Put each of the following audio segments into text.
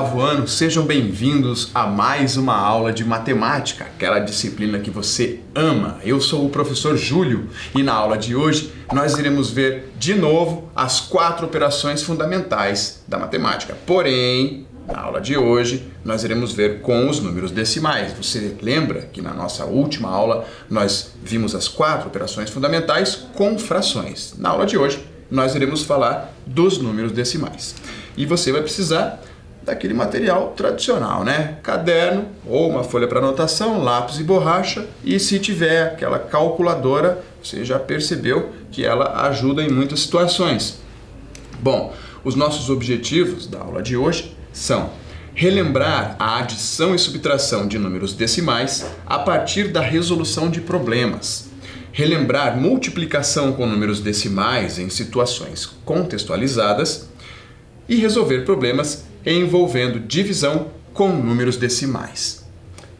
oitavo ano, sejam bem-vindos a mais uma aula de matemática, aquela disciplina que você ama. Eu sou o professor Júlio e na aula de hoje nós iremos ver de novo as quatro operações fundamentais da matemática. Porém, na aula de hoje nós iremos ver com os números decimais. Você lembra que na nossa última aula nós vimos as quatro operações fundamentais com frações. Na aula de hoje nós iremos falar dos números decimais. E você vai precisar daquele material tradicional, né? Caderno ou uma folha para anotação, lápis e borracha. E se tiver aquela calculadora, você já percebeu que ela ajuda em muitas situações. Bom, os nossos objetivos da aula de hoje são relembrar a adição e subtração de números decimais a partir da resolução de problemas relembrar multiplicação com números decimais em situações contextualizadas e resolver problemas envolvendo divisão com números decimais.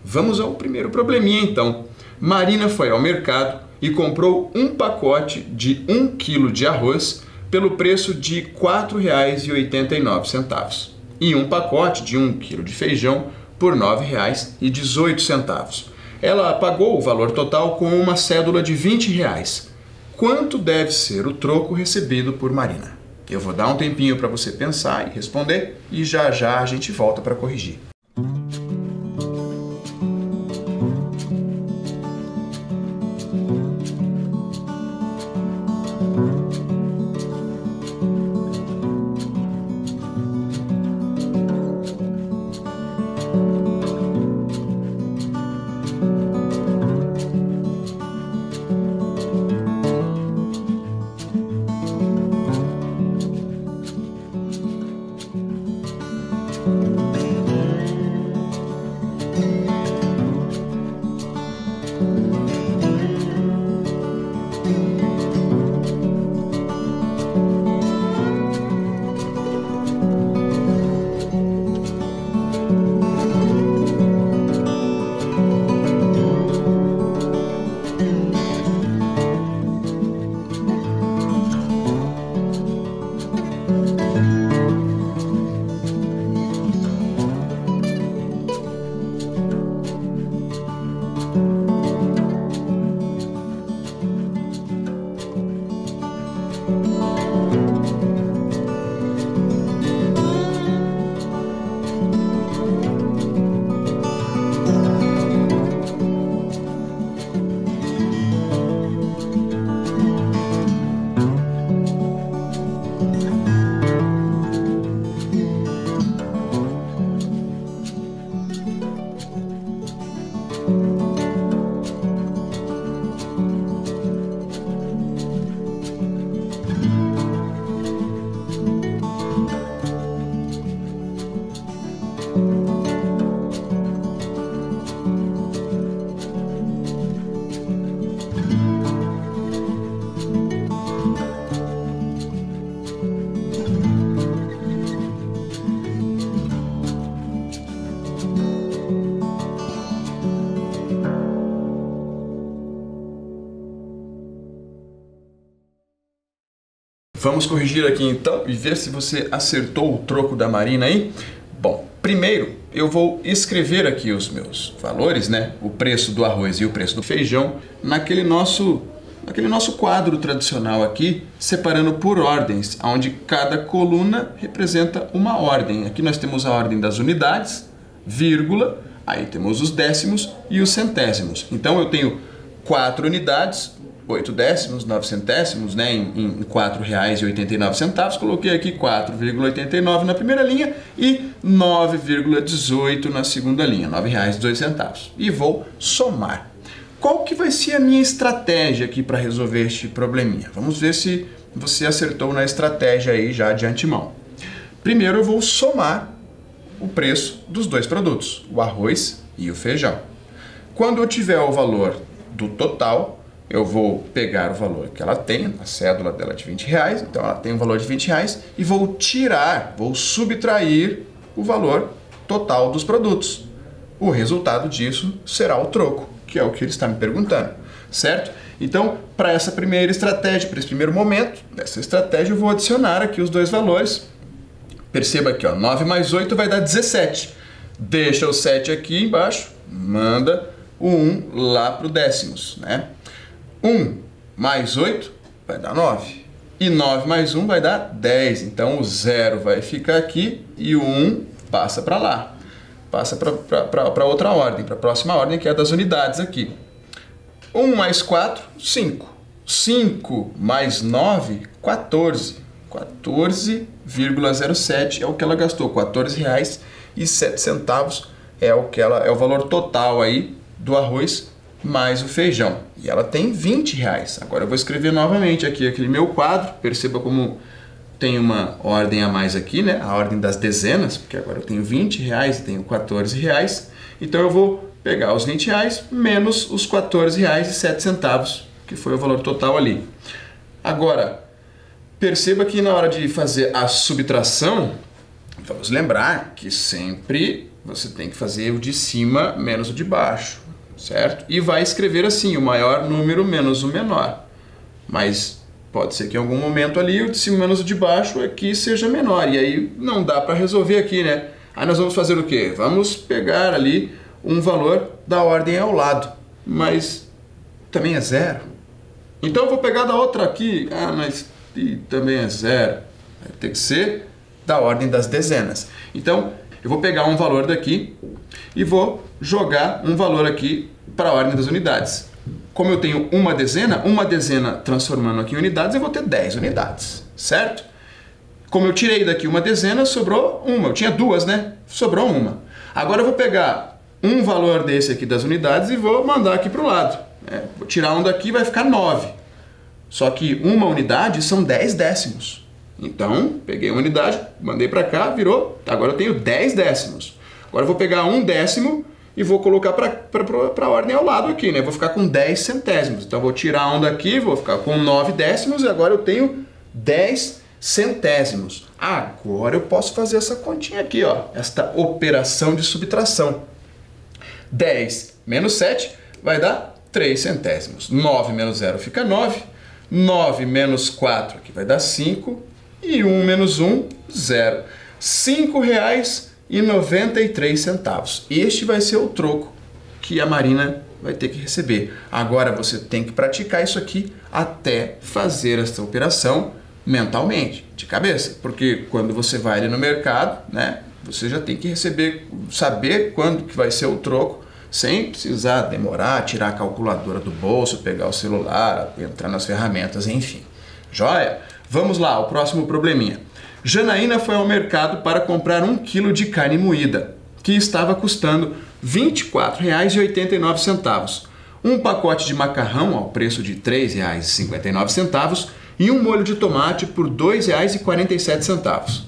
Vamos ao primeiro probleminha então. Marina foi ao mercado e comprou um pacote de 1 kg de arroz pelo preço de R$ 4,89 e um pacote de 1 kg de feijão por R$ 9,18 ela pagou o valor total com uma cédula de 20 reais. Quanto deve ser o troco recebido por Marina? Eu vou dar um tempinho para você pensar e responder e já já a gente volta para corrigir. Corrigir aqui então e ver se você acertou o troco da Marina aí. Bom, primeiro eu vou escrever aqui os meus valores, né? O preço do arroz e o preço do feijão naquele nosso naquele nosso quadro tradicional aqui, separando por ordens, onde cada coluna representa uma ordem. Aqui nós temos a ordem das unidades, vírgula, aí temos os décimos e os centésimos. Então eu tenho quatro unidades, 8 décimos, 9 centésimos, né, em, em R$ 4,89. Coloquei aqui 4,89 na primeira linha e 9,18 na segunda linha, R$ 9,02. E vou somar. Qual que vai ser a minha estratégia aqui para resolver este probleminha? Vamos ver se você acertou na estratégia aí já de antemão. Primeiro eu vou somar o preço dos dois produtos, o arroz e o feijão. Quando eu tiver o valor do total, eu vou pegar o valor que ela tem, a cédula dela de 20 reais, então ela tem um valor de 20 reais, e vou tirar, vou subtrair o valor total dos produtos. O resultado disso será o troco, que é o que ele está me perguntando, certo? Então, para essa primeira estratégia, para esse primeiro momento dessa estratégia, eu vou adicionar aqui os dois valores. Perceba aqui, ó, 9 mais 8 vai dar 17. Deixa o 7 aqui embaixo, manda o 1 lá para o décimos, né? 1 mais 8 vai dar 9. E 9 mais 1 vai dar 10. Então o 0 vai ficar aqui e o 1 passa para lá. Passa para outra ordem, para a próxima ordem, que é a das unidades aqui. 1 mais 4, 5. 5 mais 9, 14. 14,07 é o que ela gastou, R$ 14,07 é o que ela é o valor total aí do arroz mais o feijão. E ela tem 20 reais. Agora eu vou escrever novamente aqui aquele meu quadro. Perceba como tem uma ordem a mais aqui, né? A ordem das dezenas, porque agora eu tenho 20 reais e tenho 14 reais. Então eu vou pegar os 20 reais menos os 14 reais e 7 centavos, que foi o valor total ali. Agora, perceba que na hora de fazer a subtração, vamos lembrar que sempre você tem que fazer o de cima menos o de baixo certo? E vai escrever assim, o maior número menos o menor. Mas pode ser que em algum momento ali o de cima menos o de baixo aqui seja menor. E aí não dá para resolver aqui, né? Aí nós vamos fazer o quê? Vamos pegar ali um valor da ordem ao lado. Mas também é zero. Então eu vou pegar da outra aqui. Ah, mas também é zero. Vai ter que ser da ordem das dezenas. Então eu vou pegar um valor daqui e vou jogar um valor aqui para a ordem das unidades. Como eu tenho uma dezena, uma dezena transformando aqui em unidades, eu vou ter 10 unidades, certo? Como eu tirei daqui uma dezena, sobrou uma. Eu tinha duas, né? Sobrou uma. Agora eu vou pegar um valor desse aqui das unidades e vou mandar aqui para o lado. É, vou tirar um daqui vai ficar 9. Só que uma unidade são 10 décimos. Então, peguei uma unidade, mandei para cá, virou. Agora eu tenho 10 décimos. Agora eu vou pegar um décimo e vou colocar para a ordem ao lado aqui, né? Vou ficar com 10 centésimos. Então vou tirar um daqui, vou ficar com 9 décimos e agora eu tenho 10 centésimos. Agora eu posso fazer essa continha aqui, ó, esta operação de subtração. 10 menos 7 vai dar 3 centésimos. 9 menos 0 fica 9. 9 menos 4 aqui vai dar 5. E 1 menos 1, 0. 5 reais e 93 centavos. Este vai ser o troco que a Marina vai ter que receber. Agora você tem que praticar isso aqui até fazer essa operação mentalmente, de cabeça, porque quando você vai ali no mercado, né, você já tem que receber, saber quando que vai ser o troco, sem precisar demorar, tirar a calculadora do bolso, pegar o celular, entrar nas ferramentas, enfim. Joia? Vamos lá, o próximo probleminha. Janaína foi ao mercado para comprar um quilo de carne moída, que estava custando R$ 24,89. Um pacote de macarrão ao preço de R$ 3,59 e um molho de tomate por R$ 2,47.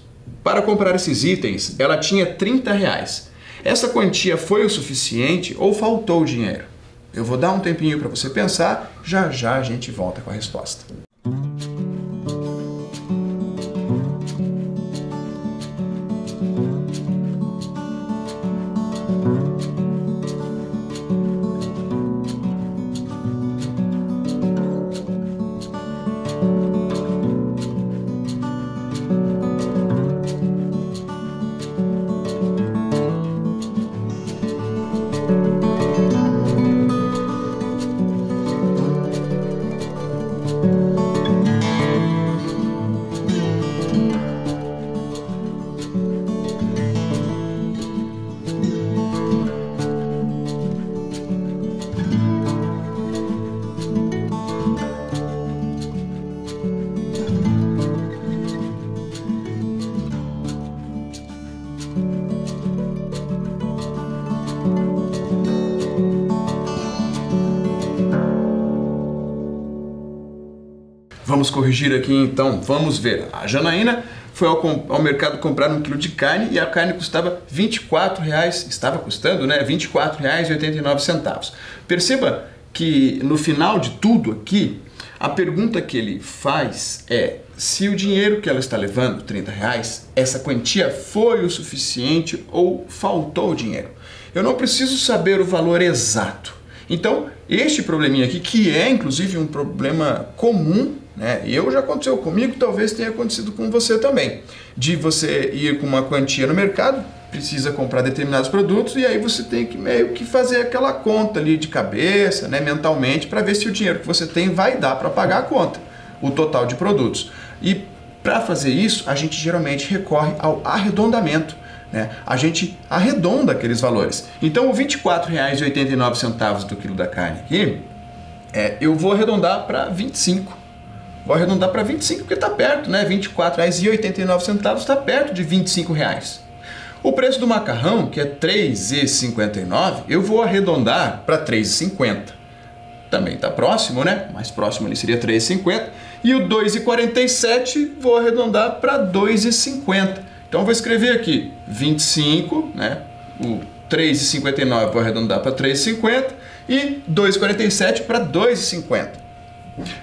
Para comprar esses itens, ela tinha 30 reais. Essa quantia foi o suficiente ou faltou dinheiro? Eu vou dar um tempinho para você pensar, já já a gente volta com a resposta. Aqui então, vamos ver. A Janaína foi ao, ao, mercado comprar um quilo de carne e a carne custava R$ 24,00, estava custando, né? R$ 24,89. Perceba que no final de tudo aqui, a pergunta que ele faz é se o dinheiro que ela está levando, 30 reais, essa quantia foi o suficiente ou faltou dinheiro. Eu não preciso saber o valor exato. Então, este probleminha aqui, que é inclusive um problema comum, né? Eu já aconteceu comigo, talvez tenha acontecido com você também, de você ir com uma quantia no mercado, precisa comprar determinados produtos e aí você tem que meio que fazer aquela conta ali de cabeça, né, mentalmente, para ver se o dinheiro que você tem vai dar para pagar a conta, o total de produtos. E para fazer isso, a gente geralmente recorre ao arredondamento. Né? A gente arredonda aqueles valores. Então, o R$ 24,89 do quilo da carne aqui, é, eu vou arredondar para 25. Vou arredondar para 25 porque está perto, né? R$ 24,89 está perto de 25 reais. O preço do macarrão, que é R$ 3,59, eu vou arredondar para R$ 3,50. Também está próximo, né? Mais próximo ali seria R$ 3,50. E o 2,47 vou arredondar para 2,50. Então vou escrever aqui 25, né? O 3,59 vou arredondar para 3,50 e 2,47 para 2,50.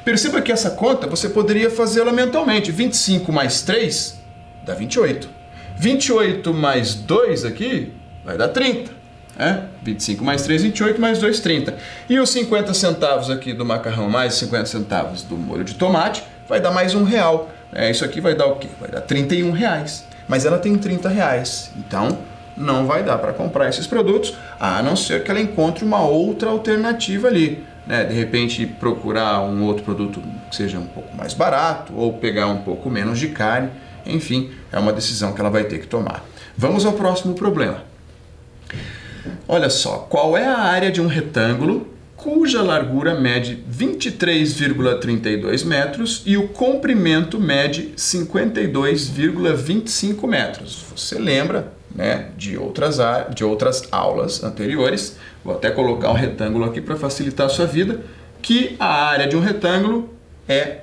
Perceba que essa conta você poderia fazê-la mentalmente. 25 mais 3 dá 28. 28 mais 2 aqui vai dar 30. É? 25 mais 3, 28 mais 2, 30. E os 50 centavos aqui do macarrão mais 50 centavos do molho de tomate vai dar mais um real. É, isso aqui vai dar o quê? Vai dar 31 reais. Mas ela tem 30 reais. Então não vai dar para comprar esses produtos, a não ser que ela encontre uma outra alternativa ali. Né? De repente procurar um outro produto que seja um pouco mais barato ou pegar um pouco menos de carne. Enfim, é uma decisão que ela vai ter que tomar. Vamos ao próximo problema. Olha só, qual é a área de um retângulo cuja largura mede 23,32 metros e o comprimento mede 52,25 metros? Você lembra né, de, outras, de outras aulas anteriores, vou até colocar um retângulo aqui para facilitar a sua vida, que a área de um retângulo é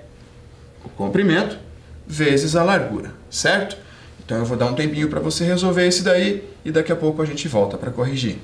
o comprimento vezes a largura, certo? Então eu vou dar um tempinho para você resolver esse daí e daqui a pouco a gente volta para corrigir.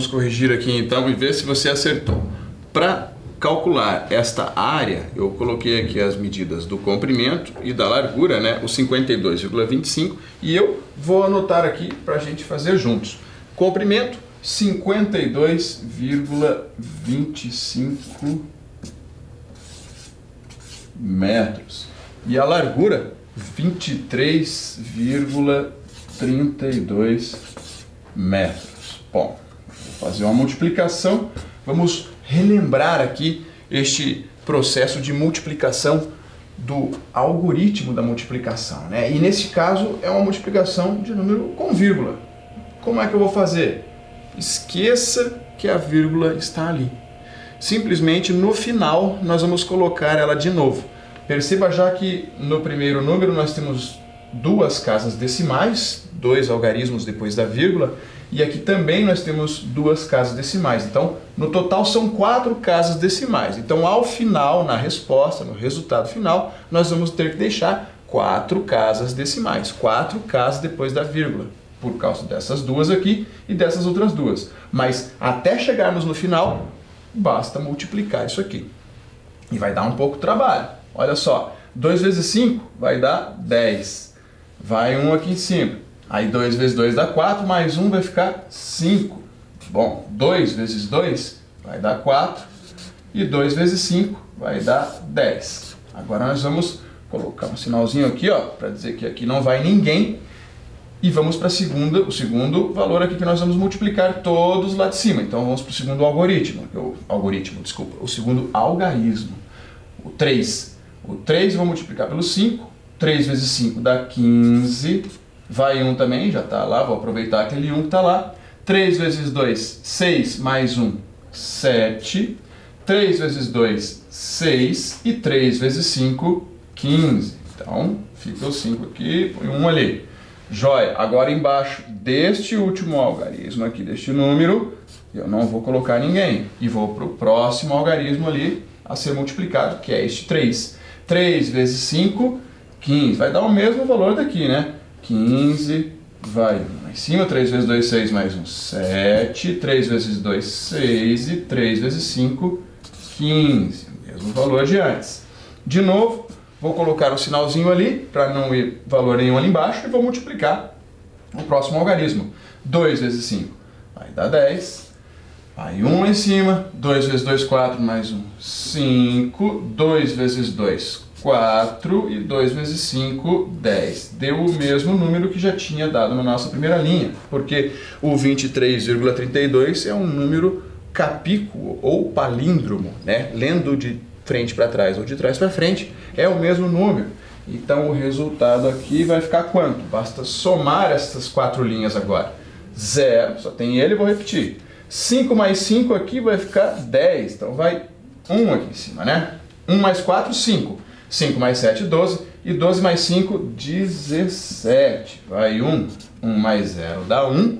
Vamos corrigir aqui então e ver se você acertou. Para calcular esta área, eu coloquei aqui as medidas do comprimento e da largura, né, o 52,25, e eu vou anotar aqui para a gente fazer juntos. Comprimento 52,25 metros e a largura 23,32 metros. Bom, fazer uma multiplicação, vamos relembrar aqui este processo de multiplicação do algoritmo da multiplicação. Né? E nesse caso é uma multiplicação de número com vírgula. Como é que eu vou fazer? Esqueça que a vírgula está ali. Simplesmente no final nós vamos colocar ela de novo. Perceba já que no primeiro número nós temos duas casas decimais, dois algarismos depois da vírgula, e aqui também nós temos duas casas decimais. Então, no total são quatro casas decimais. Então, ao final, na resposta, no resultado final, nós vamos ter que deixar quatro casas decimais, quatro casas depois da vírgula, por causa dessas duas aqui e dessas outras duas. Mas até chegarmos no final, basta multiplicar isso aqui. E vai dar um pouco de trabalho. Olha só, 2 vezes 5 vai dar 10. Vai um aqui em cima. Aí 2 vezes 2 dá 4, mais 1 vai ficar 5. Bom, 2 vezes 2 vai dar 4. E 2 vezes 5 vai dar 10. Agora nós vamos colocar um sinalzinho aqui, ó, para dizer que aqui não vai ninguém. E vamos para segunda, o segundo valor aqui que nós vamos multiplicar todos lá de cima. Então vamos para o segundo algoritmo, o algoritmo, desculpa, o segundo algarismo. O 3. O 3 vou multiplicar pelo 5. 3 vezes 5 dá 15 vai 1 também, já está lá, vou aproveitar aquele 1 que está lá. 3 vezes 2, 6, mais 1, 7. 3 vezes 2, 6. E 3 vezes 5, 15. Então, fica o 5 aqui, põe 1 ali. Joia, agora embaixo deste último algarismo aqui, deste número, eu não vou colocar ninguém. E vou para o próximo algarismo ali a ser multiplicado, que é este 3. 3 vezes 5, 15. Vai dar o mesmo valor daqui, né? 15, vai lá em cima, 3 vezes 2, 6, mais 1, 7, 3 vezes 2, 6 e 3 vezes 5, 15, mesmo valor de antes. De novo, vou colocar o um sinalzinho ali, para não ir valor nenhum ali embaixo, e vou multiplicar o próximo algarismo. 2 vezes 5 vai dar 10, aí 1 em cima, 2 vezes 2, 4, mais 1, 5, 2 vezes 2, 4 e 2 vezes 5, 10. Deu o mesmo número que já tinha dado na nossa primeira linha, porque o 23,32 é um número capícuo ou palíndromo, né? lendo de frente para trás ou de trás para frente, é o mesmo número. Então o resultado aqui vai ficar quanto? Basta somar essas quatro linhas agora. Zero, só tem ele, vou repetir. 5 mais 5 aqui vai ficar 10, então vai 1 aqui em cima, né? 1 mais 4, 5. 5 mais 7, 12. E 12 mais 5, 17. Vai 1. 1 mais 0 dá 1.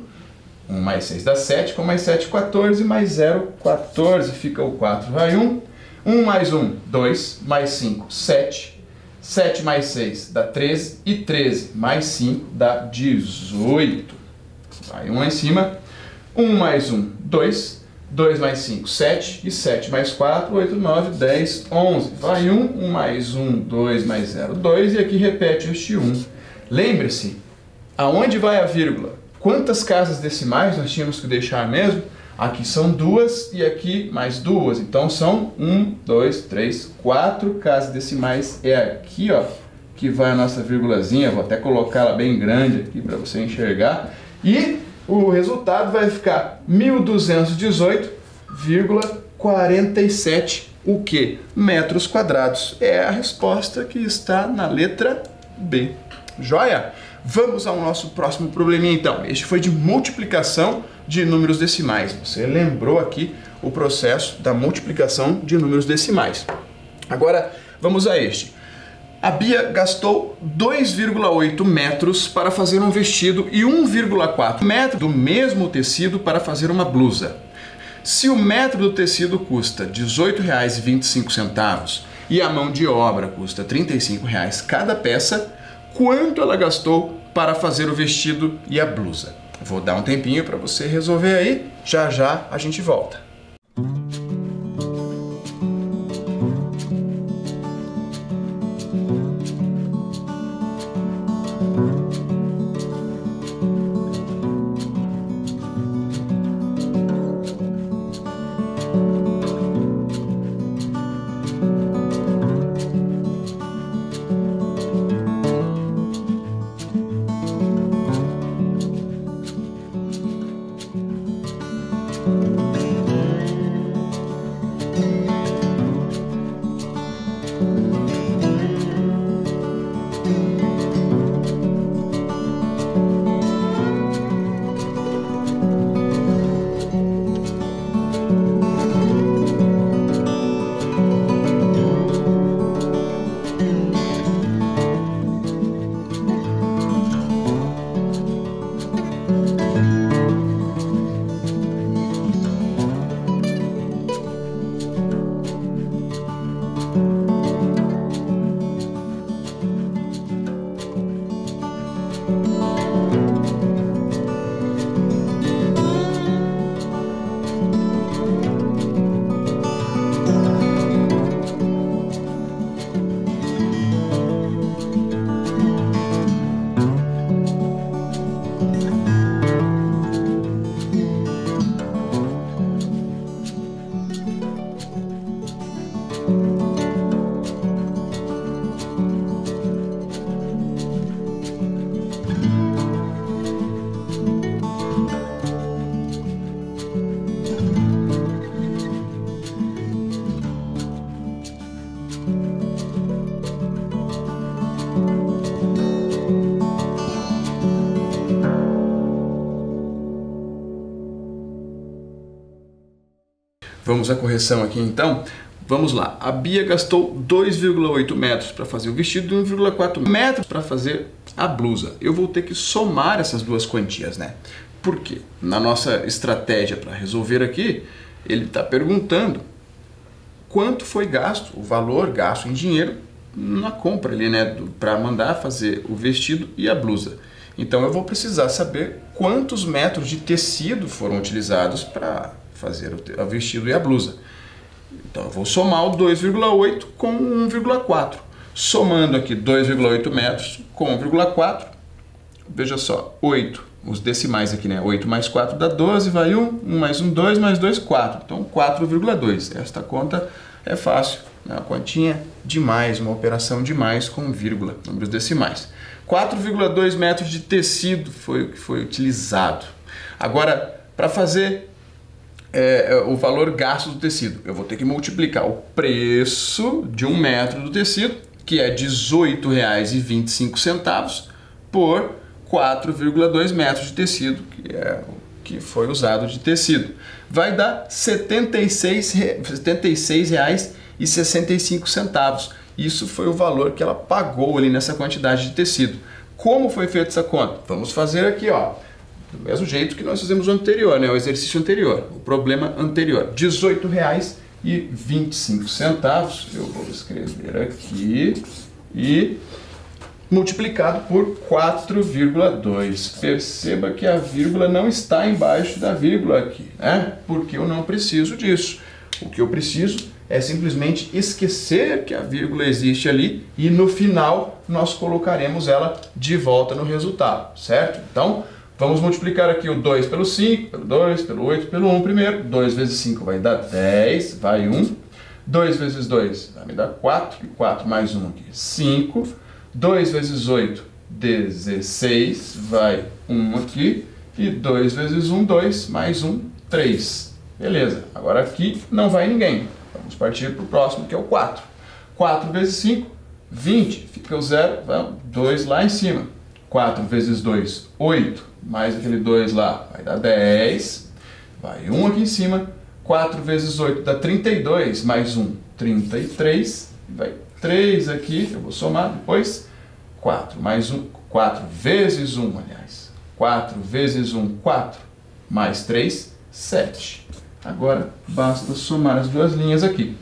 1 mais 6 dá 7. Com mais 7, 14. Mais 0, 14. Fica o 4. Vai 1. 1 mais 1, 2. Mais 5, 7. 7 mais 6 dá 13. E 13 mais 5 dá 18. Vai 1 lá em cima. 1 mais 1, 2. 2 mais 5, 7. E 7 mais 4, 8, 9, 10, 11. Vai 1, 1 mais 1, 2 mais 0, 2. E aqui repete este 1. Lembre-se, aonde vai a vírgula? Quantas casas decimais nós tínhamos que deixar mesmo? Aqui são duas e aqui mais duas. Então são 1, 2, 3, 4 casas decimais. É aqui ó, que vai a nossa vírgulazinha. Vou até colocá-la bem grande aqui para você enxergar. E o resultado vai ficar 1218,47 o que? Metros quadrados. É a resposta que está na letra B. Joia? Vamos ao nosso próximo probleminha então. Este foi de multiplicação de números decimais. Você lembrou aqui o processo da multiplicação de números decimais. Agora, vamos a este. A Bia gastou 2,8 metros para fazer um vestido e 1,4 metro do mesmo tecido para fazer uma blusa. Se o metro do tecido custa R$ 18,25 e a mão de obra custa R$ 35 cada peça, quanto ela gastou para fazer o vestido e a blusa? Vou dar um tempinho para você resolver aí, já já a gente volta. Vamos à correção aqui então. Vamos lá, a Bia gastou 2,8 metros para fazer o vestido e 1,4 metros para fazer a blusa. Eu vou ter que somar essas duas quantias, né? Por quê? Na nossa estratégia para resolver aqui, ele está perguntando quanto foi gasto, o valor gasto em dinheiro na compra ali, né? Para mandar fazer o vestido e a blusa. Então eu vou precisar saber quantos metros de tecido foram utilizados para fazer o vestido e a blusa. Então eu vou somar o 2,8 com 1,4. Somando aqui 2,8 metros com 1,4, veja só, 8, os decimais aqui, né? 8 mais 4 dá 12, vai 1, 1 mais 1, 2, mais 2, 4. Então 4,2. Esta conta é fácil, né? uma continha de mais, uma operação de mais com vírgula, números decimais. 4,2 metros de tecido foi o que foi utilizado. Agora, para fazer é, é, o valor gasto do tecido. Eu vou ter que multiplicar o preço de um metro do tecido, que é R$ 18,25, por 4,2 metros de tecido, que é o que foi usado de tecido. Vai dar R$ 76,65. Isso foi o valor que ela pagou ali nessa quantidade de tecido. Como foi feita essa conta? Vamos fazer aqui, ó do mesmo jeito que nós fizemos o anterior, né? o exercício anterior, o problema anterior. R$ 18,25. Eu vou escrever aqui e multiplicado por 4,2. Perceba que a vírgula não está embaixo da vírgula aqui, né? Porque eu não preciso disso. O que eu preciso é simplesmente esquecer que a vírgula existe ali e no final nós colocaremos ela de volta no resultado, certo? Então, Vamos multiplicar aqui o 2 pelo 5, pelo 2, pelo 8, pelo 1 primeiro. 2 vezes 5 vai dar 10, vai 1. 2 vezes 2 vai me dar 4, e 4 mais 1 aqui, 5. 2 vezes 8, 16, vai 1 aqui. E 2 vezes 1, 2, mais 1, 3. Beleza, agora aqui não vai ninguém. Vamos partir para o próximo, que é o 4. 4 vezes 5, 20. Fica o 0, 2 lá em cima. 4 vezes 2, 8 mais aquele 2 lá, vai dar 10. Vai 1 aqui em cima. 4 vezes 8 dá 32, mais 1, 33. Vai 3 aqui, eu vou somar depois. 4 mais 1, 4 vezes 1, aliás. 4 vezes 1, 4. Mais 3, 7. Agora basta somar as duas linhas aqui.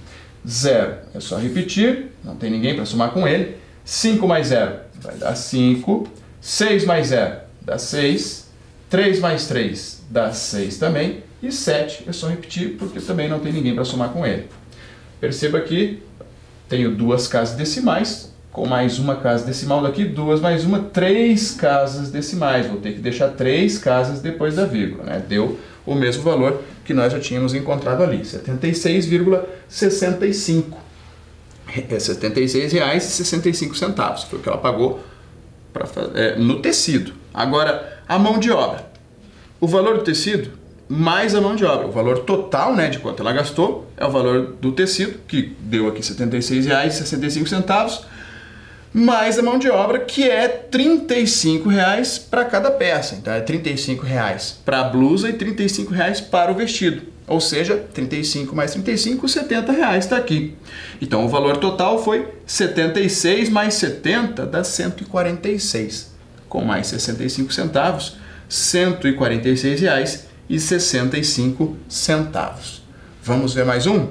0 é só repetir, não tem ninguém para somar com ele. 5 mais 0 vai dar 5. 6 mais 0 dá 6. 3 mais 3 dá 6 também. E 7 é só repetir, porque também não tem ninguém para somar com ele. Perceba que tenho duas casas decimais, com mais uma casa decimal daqui, duas mais uma, três casas decimais. Vou ter que deixar três casas depois da vírgula. Né? Deu o mesmo valor que nós já tínhamos encontrado ali, 76,65. É R$ 76,65 foi o que ela pagou pra, é, no tecido. Agora, a mão de obra. O valor do tecido mais a mão de obra. O valor total né, de quanto ela gastou é o valor do tecido, que deu aqui R$ 76,65, mais a mão de obra, que é R$ 35 para cada peça. Então é R$ 35 para a blusa e R$ 35 para o vestido. Ou seja, 35 mais 35, 70 reais está aqui. Então o valor total foi 76 mais 70 dá 146. Com mais 65 centavos, 146 reais e 65 centavos. Vamos ver mais um?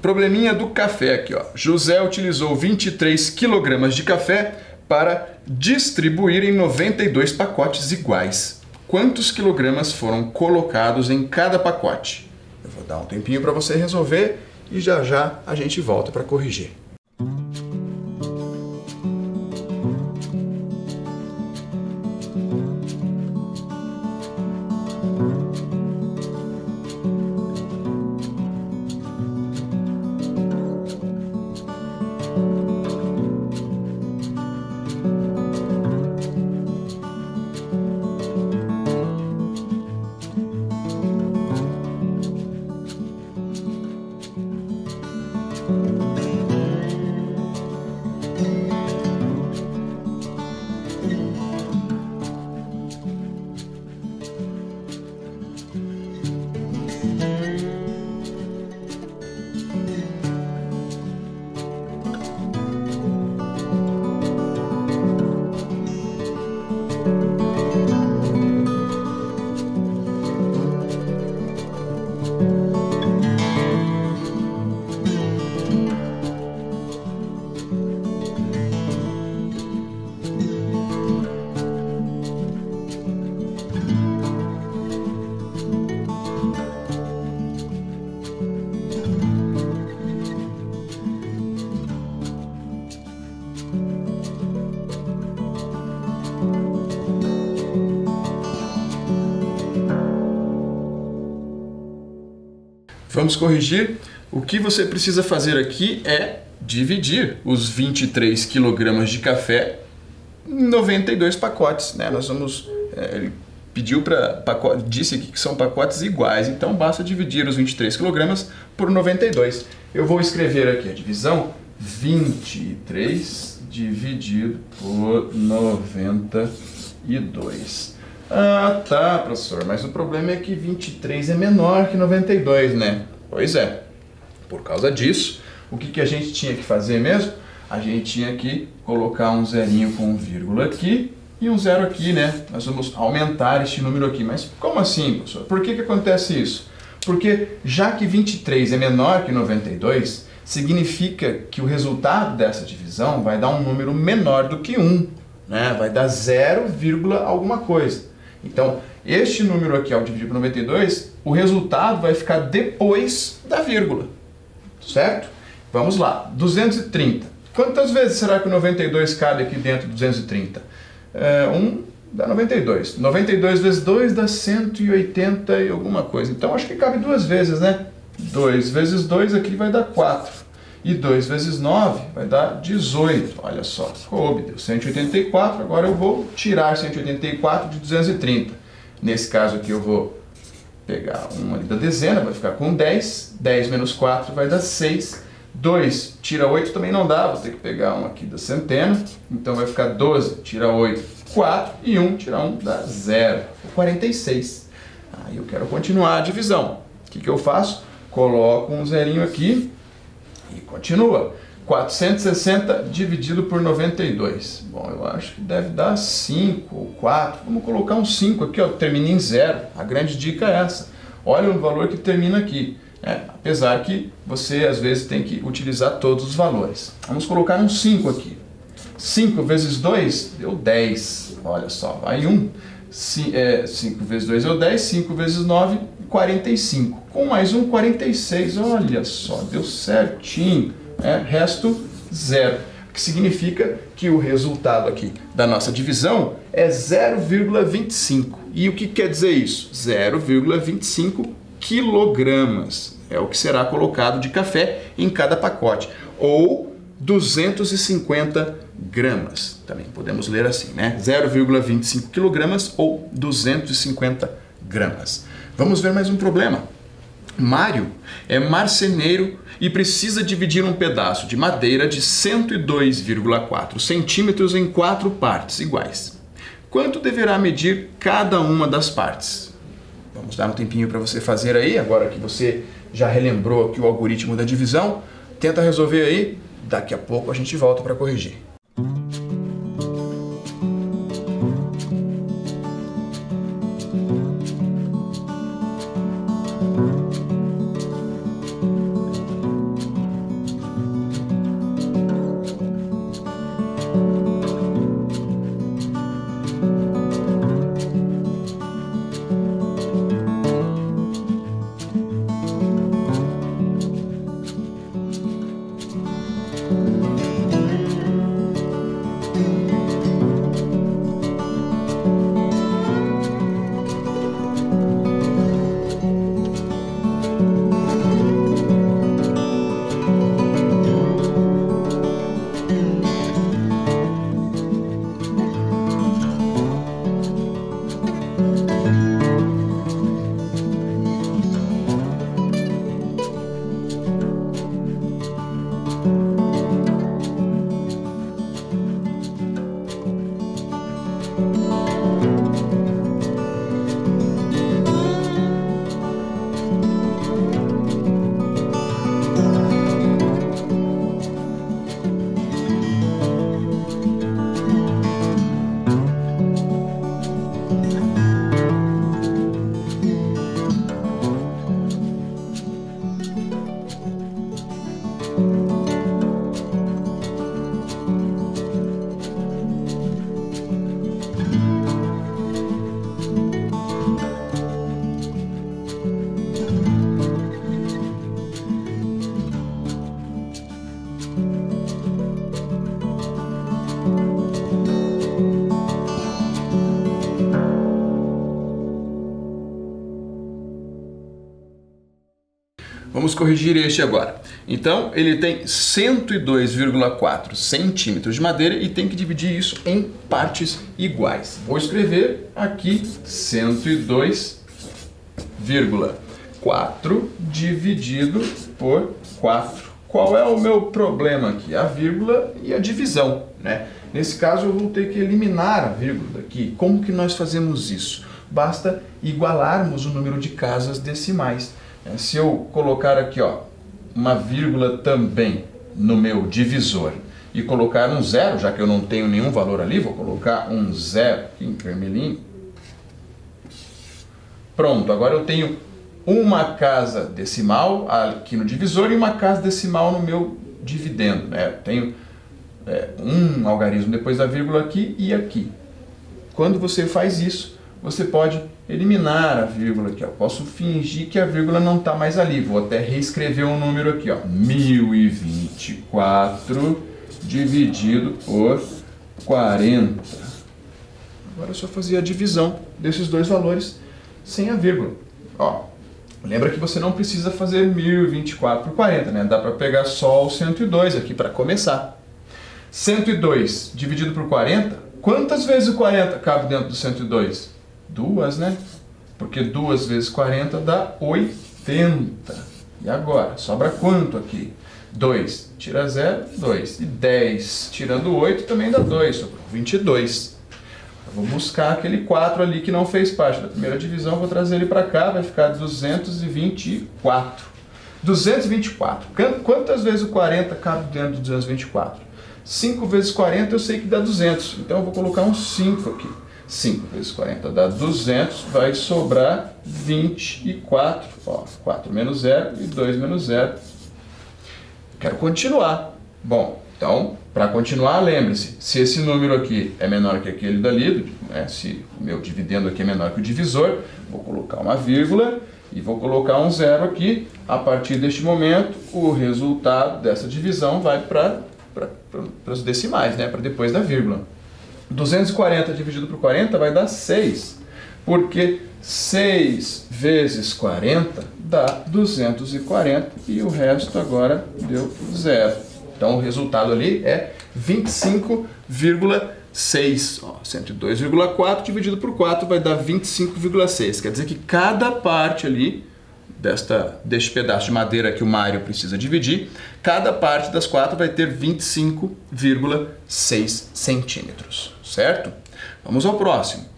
Probleminha do café aqui, ó. José utilizou 23 quilogramas de café para distribuir em 92 pacotes iguais quantos quilogramas foram colocados em cada pacote. Eu vou dar um tempinho para você resolver e já já a gente volta para corrigir. Vamos corrigir. O que você precisa fazer aqui é dividir os 23 quilogramas de café em 92 pacotes. Né? Nós vamos. É, ele pediu para. disse aqui que são pacotes iguais, então basta dividir os 23 quilogramas por 92. Eu vou escrever aqui a divisão 23 dividido por 92. Ah, tá, professor, mas o problema é que 23 é menor que 92, né? Pois é. Por causa disso, o que, que a gente tinha que fazer mesmo? A gente tinha que colocar um zerinho com um vírgula aqui e um zero aqui, né? Nós vamos aumentar este número aqui. Mas como assim, professor? Por que, que acontece isso? Porque já que 23 é menor que 92, significa que o resultado dessa divisão vai dar um número menor do que 1, né? vai dar 0, alguma coisa. Então, este número aqui, ao dividir por 92, o resultado vai ficar depois da vírgula, certo? Vamos lá, 230. Quantas vezes será que o 92 cabe aqui dentro de 230? É, 1 dá 92. 92 vezes 2 dá 180 e alguma coisa. Então, acho que cabe duas vezes, né? 2 vezes 2 aqui vai dar 4. E 2 vezes 9 vai dar 18. Olha só, coube, deu 184. Agora eu vou tirar 184 de 230. Nesse caso aqui eu vou pegar um ali da dezena, vai ficar com 10. 10 menos 4 vai dar 6. 2 tira 8 também não dá, vou ter que pegar um aqui da centena. Então vai ficar 12, tira 8, 4. E 1 tira 1 dá 0. 46. Aí eu quero continuar a divisão. O que, que eu faço? Coloco um zerinho aqui e continua. 460 dividido por 92. Bom, eu acho que deve dar 5 ou 4. Vamos colocar um 5 aqui, ó, termina em zero. A grande dica é essa. Olha o valor que termina aqui. É, apesar que você às vezes tem que utilizar todos os valores. Vamos colocar um 5 aqui. 5 vezes 2 deu 10. Olha só, vai 1. 5 é, vezes 2 deu 10, 5 vezes 9, 45. Com mais um, 46. Olha só, deu certinho. É, resto, zero. Que significa que o resultado aqui da nossa divisão é 0,25. E o que quer dizer isso? 0,25 quilogramas. É o que será colocado de café em cada pacote. Ou 250 gramas. Também podemos ler assim, né? 0,25 quilogramas ou 250 gramas. Vamos ver mais um problema. Mário é marceneiro e precisa dividir um pedaço de madeira de 102,4 centímetros em quatro partes iguais. Quanto deverá medir cada uma das partes? Vamos dar um tempinho para você fazer aí, agora que você já relembrou aqui o algoritmo da divisão. Tenta resolver aí, daqui a pouco a gente volta para corrigir. Corrigir este agora. Então, ele tem 102,4 centímetros de madeira e tem que dividir isso em partes iguais. Vou escrever aqui 102,4 dividido por 4. Qual é o meu problema aqui? A vírgula e a divisão, né? Nesse caso, eu vou ter que eliminar a vírgula daqui. Como que nós fazemos isso? Basta igualarmos o número de casas decimais. É, se eu colocar aqui ó, uma vírgula também no meu divisor e colocar um zero, já que eu não tenho nenhum valor ali, vou colocar um zero aqui em vermelhinho. Pronto, agora eu tenho uma casa decimal aqui no divisor e uma casa decimal no meu dividendo. Né? Eu tenho é, um algarismo depois da vírgula aqui e aqui. Quando você faz isso, você pode eliminar a vírgula aqui. Ó. Posso fingir que a vírgula não está mais ali. Vou até reescrever um número aqui. Ó. 1024 dividido por 40. Agora é só fazer a divisão desses dois valores sem a vírgula. Ó, lembra que você não precisa fazer 1024 por 40, né? Dá para pegar só o 102 aqui para começar. 102 dividido por 40, quantas vezes o 40 cabe dentro do 102? Duas, né? Porque duas vezes 40 dá 80. E agora? Sobra quanto aqui? 2. Tira 0, 2. E 10. Tirando 8 também dá 2. Sobrou 22. Eu vou buscar aquele 4 ali que não fez parte da primeira divisão. Vou trazer ele para cá. Vai ficar 224. 224. Quantas vezes o 40 cabe dentro do 224? 5 vezes 40 eu sei que dá 200. Então eu vou colocar um 5 aqui. 5 vezes 40 dá 200, vai sobrar 24. Ó, 4 menos 0 e 2 menos 0. Quero continuar. Bom, então, para continuar, lembre-se, se esse número aqui é menor que aquele dali, né, se o meu dividendo aqui é menor que o divisor, vou colocar uma vírgula e vou colocar um zero aqui. A partir deste momento, o resultado dessa divisão vai para os decimais, né, para depois da vírgula. 240 dividido por 40 vai dar 6, porque 6 vezes 40 dá 240 e o resto agora deu zero. Então o resultado ali é 25,6. 102,4 dividido por 4 vai dar 25,6. Quer dizer que cada parte ali desta, deste pedaço de madeira que o Mário precisa dividir, cada parte das quatro vai ter 25,6 centímetros, certo? Vamos ao próximo.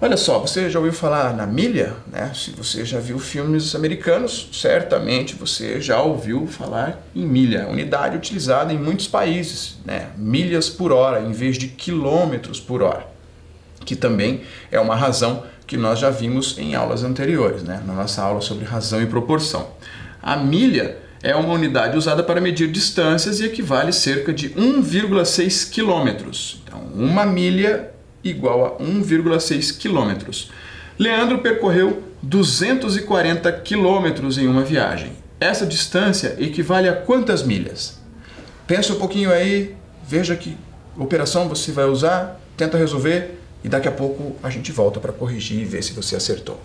Olha só, você já ouviu falar na milha? Né? Se você já viu filmes americanos, certamente você já ouviu falar em milha, unidade utilizada em muitos países, né? milhas por hora em vez de quilômetros por hora, que também é uma razão que nós já vimos em aulas anteriores, né? na nossa aula sobre razão e proporção. A milha é uma unidade usada para medir distâncias e equivale cerca de 1,6 quilômetros. Então, uma milha igual a 1,6 quilômetros. Leandro percorreu 240 quilômetros em uma viagem. Essa distância equivale a quantas milhas? Pensa um pouquinho aí, veja que operação você vai usar, tenta resolver e daqui a pouco a gente volta para corrigir e ver se você acertou.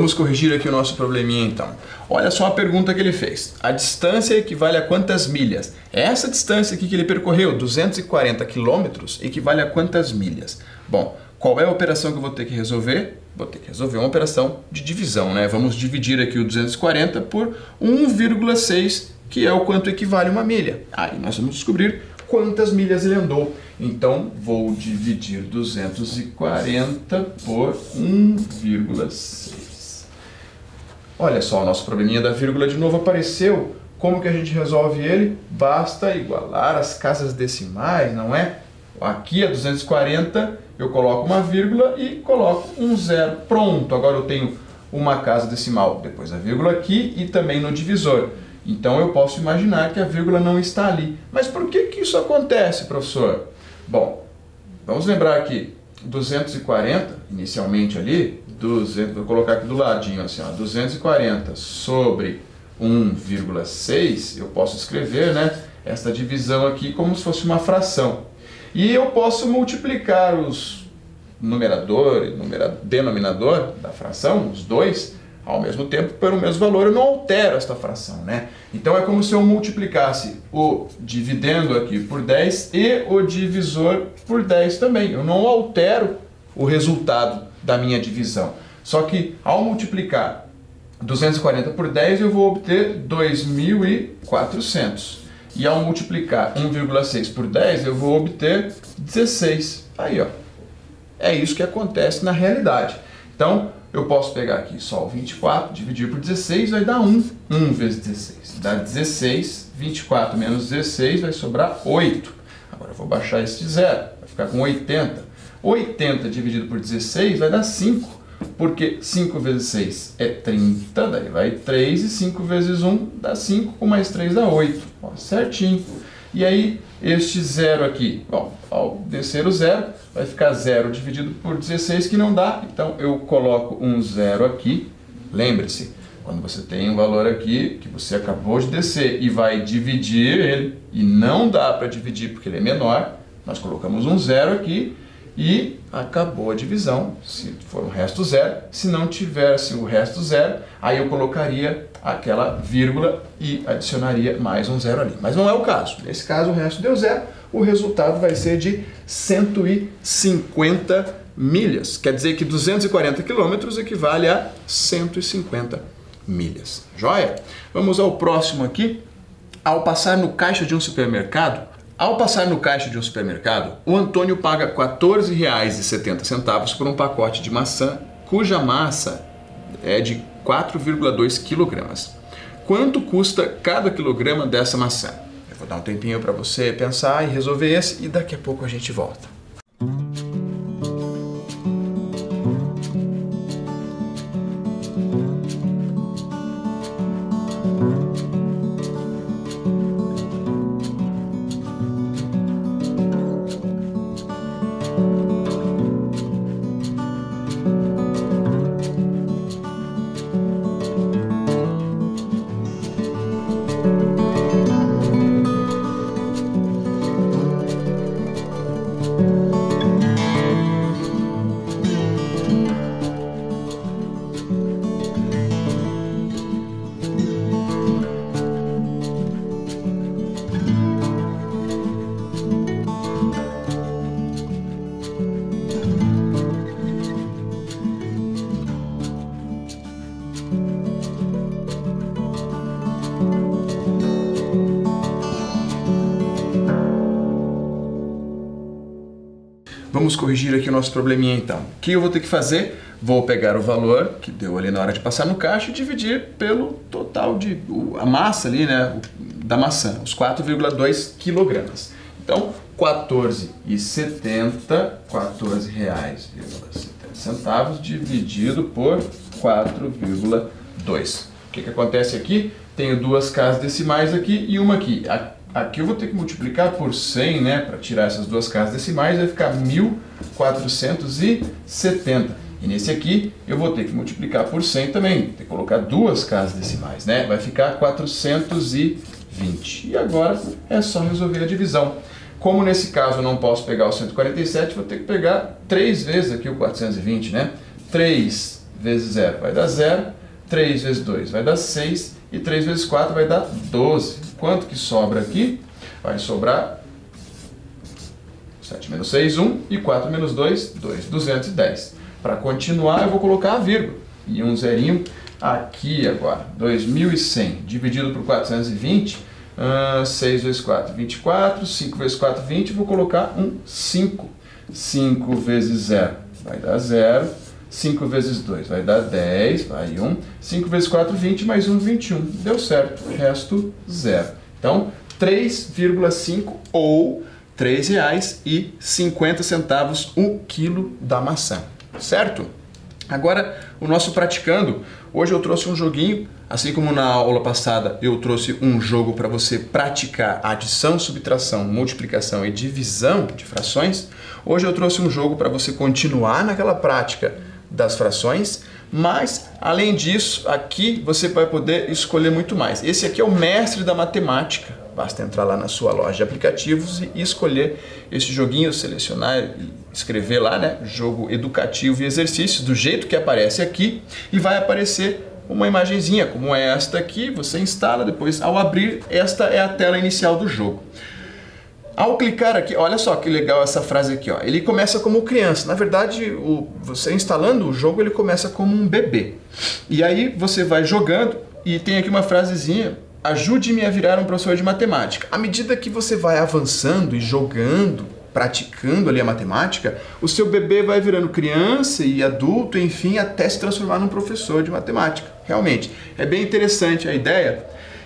Vamos corrigir aqui o nosso probleminha então. Olha só a pergunta que ele fez. A distância equivale a quantas milhas? Essa distância aqui que ele percorreu, 240 quilômetros, equivale a quantas milhas? Bom, Qual é a operação que eu vou ter que resolver? Vou ter que resolver uma operação de divisão, né? Vamos dividir aqui o 240 por 1,6, que é o quanto equivale uma milha. Aí nós vamos descobrir quantas milhas ele andou. Então, vou dividir 240 por 1,6. Olha só, o nosso probleminha da vírgula de novo apareceu. Como que a gente resolve ele? Basta igualar as casas decimais, não é? Aqui é 240, eu coloco uma vírgula e coloco um zero. Pronto, agora eu tenho uma casa decimal depois da vírgula aqui e também no divisor. Então eu posso imaginar que a vírgula não está ali. Mas por que, que isso acontece, professor? Bom, vamos lembrar aqui, 240, inicialmente ali, 200, vou colocar aqui do ladinho assim, ó, 240 sobre 1,6, eu posso escrever né, esta divisão aqui como se fosse uma fração. E eu posso multiplicar os numerador e denominador da fração, os dois, ao mesmo tempo pelo mesmo valor, eu não altero esta fração, né? Então é como se eu multiplicasse o dividendo aqui por 10 e o divisor por 10 também. Eu não altero o resultado da minha divisão. Só que ao multiplicar 240 por 10 eu vou obter 2.400. E ao multiplicar 1,6 por 10 eu vou obter 16. Aí, ó. É isso que acontece na realidade. Então, eu posso pegar aqui só o 24, dividir por 16, vai dar 1. 1 vezes 16 dá 16. 24 menos 16 vai sobrar 8. Agora eu vou baixar esse de zero, vai ficar com 80. 80 dividido por 16 vai dar 5, porque 5 vezes 6 é 30, daí vai 3, e 5 vezes 1 dá 5, com mais 3 dá 8. Ó, certinho. E aí, este zero aqui, bom, ao descer o zero, vai ficar zero dividido por 16, que não dá. Então, eu coloco um zero aqui. Lembre-se, quando você tem um valor aqui que você acabou de descer e vai dividir ele, e não dá para dividir porque ele é menor, nós colocamos um zero aqui e acabou a divisão, se for o resto zero. Se não tivesse o resto zero, aí eu colocaria aquela vírgula e adicionaria mais um zero ali. Mas não é o caso. Nesse caso, o resto deu zero. O resultado vai ser de 150 milhas. Quer dizer que 240 quilômetros equivale a 150 milhas. Joia? Vamos ao próximo aqui. Ao passar no caixa de um supermercado, ao passar no caixa de um supermercado, o Antônio paga R$ 14,70 por um pacote de maçã cuja massa é de 4,2 kg. Quanto custa cada quilograma dessa maçã? Eu vou dar um tempinho para você pensar e resolver esse e daqui a pouco a gente volta. Vamos corrigir aqui o nosso probleminha então. O que eu vou ter que fazer? Vou pegar o valor que deu ali na hora de passar no caixa e dividir pelo total de a massa ali, né, da maçã, os 4,2 quilogramas. Então, 14,70, 14 reais, centavos dividido por 4,2. O que, que acontece aqui? Tenho duas casas decimais aqui e uma aqui. Aqui eu vou ter que multiplicar por 100, né, para tirar essas duas casas decimais, vai ficar 1470. E nesse aqui eu vou ter que multiplicar por 100 também, ter que colocar duas casas decimais, né? Vai ficar 420. E agora é só resolver a divisão. Como nesse caso eu não posso pegar o 147, vou ter que pegar 3 vezes aqui o 420, né? 3 vezes 0 vai dar 0, 3 vezes 2 vai dar 6 e 3 vezes 4 vai dar 12. Quanto que sobra aqui? Vai sobrar 7 menos 6, 1. E 4 menos 2, 2. 210. Para continuar, eu vou colocar a vírgula. E um zerinho aqui agora. 2.100 dividido por 420. Uh, 6 vezes 4, 24. 5 vezes 4, 20. Vou colocar um 5. 5 vezes 0 vai dar 0. 5 vezes 2 vai dar 10, vai 1. 5 vezes 4, 20, mais 1, 21. Deu certo, resto 0. Então, 3,5 ou R$ 3,50 o quilo da maçã, certo? Agora, o nosso praticando, hoje eu trouxe um joguinho, assim como na aula passada eu trouxe um jogo para você praticar adição, subtração, multiplicação e divisão de frações. Hoje eu trouxe um jogo para você continuar naquela prática das frações, mas além disso, aqui você vai poder escolher muito mais. Esse aqui é o mestre da matemática. Basta entrar lá na sua loja de aplicativos e escolher esse joguinho, selecionar e escrever lá, né? Jogo educativo e exercícios, do jeito que aparece aqui, e vai aparecer uma imagenzinha como esta aqui, você instala, depois ao abrir, esta é a tela inicial do jogo. Ao clicar aqui, olha só que legal essa frase aqui, ó. Ele começa como criança. Na verdade, o, você instalando o jogo, ele começa como um bebê. E aí você vai jogando e tem aqui uma frasezinha ajude-me a virar um professor de matemática. À medida que você vai avançando e jogando, praticando ali a matemática, o seu bebê vai virando criança e adulto, enfim, até se transformar num professor de matemática. Realmente, é bem interessante a ideia.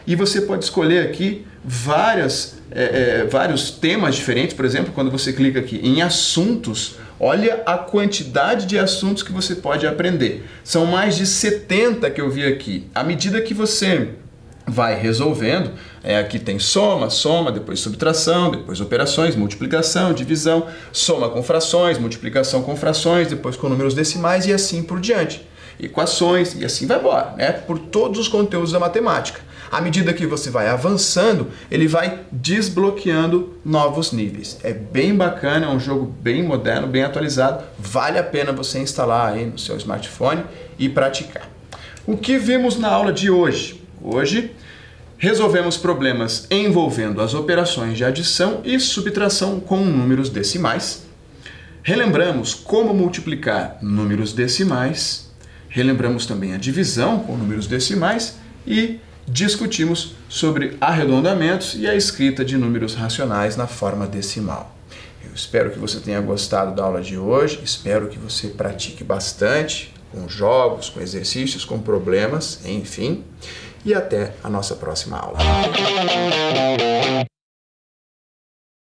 E você pode escolher aqui várias, é, é, vários temas diferentes, por exemplo, quando você clica aqui em assuntos, olha a quantidade de assuntos que você pode aprender. São mais de 70 que eu vi aqui. À medida que você vai resolvendo, é, aqui tem soma, soma, depois subtração, depois operações, multiplicação, divisão, soma com frações, multiplicação com frações, depois com números decimais e assim por diante. Equações e assim vai embora, né? por todos os conteúdos da matemática. À medida que você vai avançando, ele vai desbloqueando novos níveis. É bem bacana, é um jogo bem moderno, bem atualizado. Vale a pena você instalar aí no seu smartphone e praticar. O que vimos na aula de hoje? Hoje resolvemos problemas envolvendo as operações de adição e subtração com números decimais. Relembramos como multiplicar números decimais. Relembramos também a divisão com números decimais e discutimos sobre arredondamentos e a escrita de números racionais na forma decimal. Eu espero que você tenha gostado da aula de hoje, espero que você pratique bastante com jogos, com exercícios, com problemas, enfim. E até a nossa próxima aula.